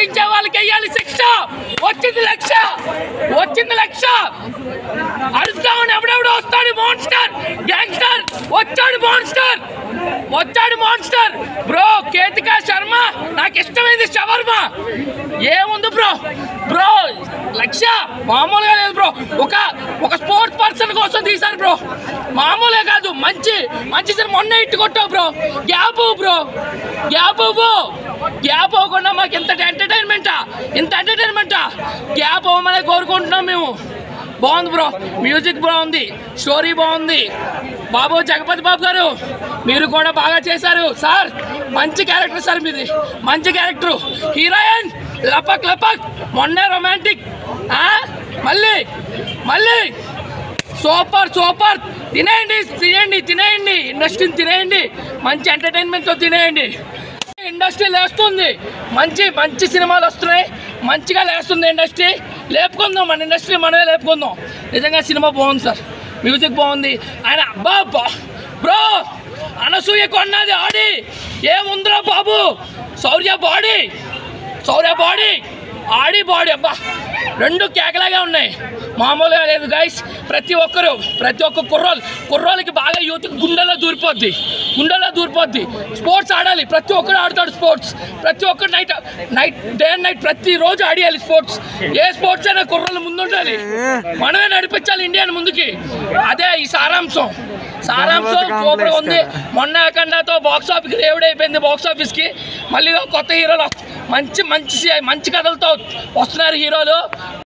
హింసించే వాళ్ళకి వెయ్యాలి శిక్ష. వచ్చింది లక్ష. వచ్చింది లక్ష. అడుగుతామని ఎవడెవడో వస్తాడు monster monster bro Ketika Sharma నాకు ఇష్టమైంది షవర్మ. ఏముంది బ్రో బ్రో లక్ష. మామూలుగా లేదు బ్రో ఒక ఒక స్పోర్ట్స్ పర్సన్ కోసం తీశారు బ్రో మామూలే కాదు మంచి మంచి సార్ మొన్న ఇట్టు కొట్టావు bro gap bro gap gap అవ్వకుండా మాకు ఇంత ఎంటర్టైన్మెంటా ఇంత ఎంటర్టైన్మెంటా గ్యాప్ అవ్వమని కోరుకుంటున్నాం మేము. బాగుంది బ్రో మ్యూజిక్ బాగుంది. స్టోరీ బాగుంది. బాబు జగపతి బాబు గారు మీరు కూడా బాగా చేశారు. సార్ మంచి క్యారెక్టర్ సార్ మీది. మంచి క్యారెక్టర్. హీరోయిన్ లపక్ లపక్ మొన్నే రొమాంటిక్. మళ్ళీ మళ్ళీ. Super super. తినేయండి తినేయండి తినేయండి. ఇండస్ట్రీని తినేయండి. మంచి ఎంటర్టైన్మెంట్తో తినేయండి. ఇండస్ట్రీ లేస్తుంది. మంచి మంచి సినిమాలు వస్తున్నాయి. మంచిగా లేస్తుంది ఇండస్ట్రీ. లేపుకుందాం మన ఇండస్ట్రీ మనమే లేపుకుందాం. నిజంగా సినిమా బాగుంది సార్. మ్యూజిక్ బాగుంది. ఆయన అబ్బా అబ్బా బ్రో అనసూయ కొన్నది ఆడి. ఏముందిరా బాబు? Shaurya body. Shaurya body. Audi body అబ్బా. రెండు కేకలాగా ఉన్నాయి. మామూలుగా లేదు గైస్ ప్రతి ఒక్కరు ప్రతి ఒక్క కుర్రోలు కుర్రోళ్ళకి బాగా యూత్ గుండెల్లో దూరిపోద్ది. గుండెల్లో దూరిపోద్ది. స్పోర్ట్స్ ఆడాలి. ప్రతి ఒక్కరు ఆడతాడు స్పోర్ట్స్. ప్రతి ఒక్కరు night night day and night ప్రతి రోజు ఆడియాలి స్పోర్ట్స్. ఏ స్పోర్ట్స్ అయినా కుర్రోళ్ళు ముందుండాలి. మనమే నడిపించాలి ఇండియాని ముందుకి. అదే ఈ సారాంశం. సారాంశం సూపర్ ఉంది. మొన్న అఖండతో బాక్స్ ఆఫీస్కి రేవుడ్ అయిపోయింది బాక్స్ ఆఫీస్కి మళ్ళీ కొత్త హీరోలు మంచి మంచి మంచి కథలతో వస్తున్నారు హీరోలు.